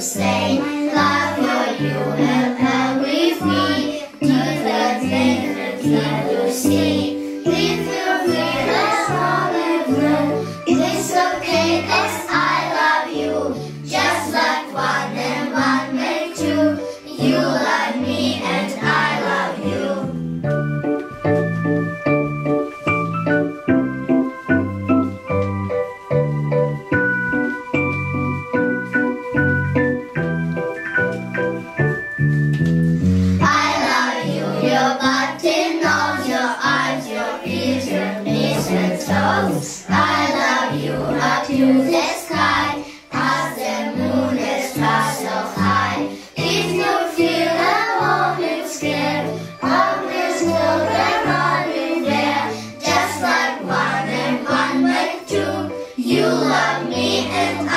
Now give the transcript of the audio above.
say Love your you and come with me. To the things that you see. Mr. Mistletoes. I love you up to the sky, past the moon and stars high. If you feel alone and scared, always know that I'm there. Just like one and one make two, you love me and